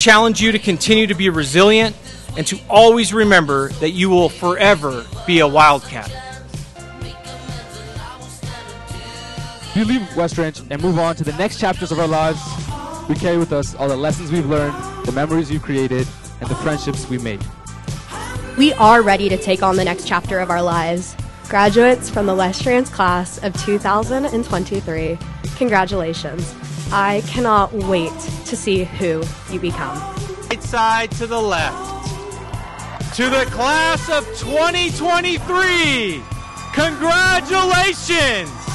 challenge you to continue to be resilient and to always remember that you will forever be a Wildcat. We leave West Ranch and move on to the next chapters of our lives. We carry with us all the lessons we've learned, the memories we've created, and the friendships we made. We are ready to take on the next chapter of our lives. Graduates from the West Ranch class of 2023, congratulations. I cannot wait to see who you become. Right side to the left. To the class of 2023, congratulations!